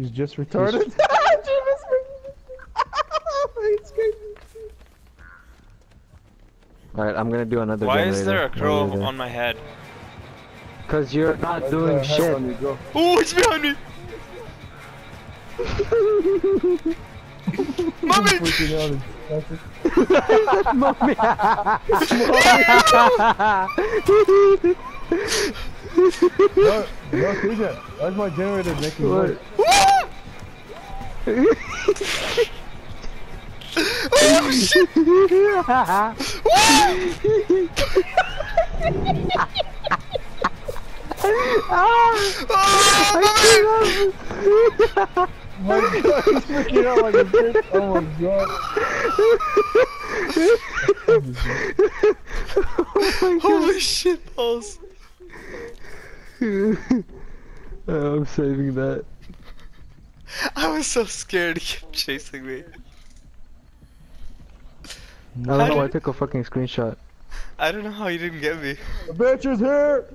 He's just retarded. Alright, I'm gonna do another Why generator. is there a crow later. on my head? Cause you're not doing shit. Oh, it's behind me! Mommy! Mommy. No, no, Caesar. Why's my generator making noise? Oh shit! My god, he's freaking out like a bitch. Oh my god. Holy shit balls! Oh, uh, I'm saving that. I was so scared he kept chasing me. I don't know. I took a fucking screenshot. I don't know how you didn't get me. The bitch is here!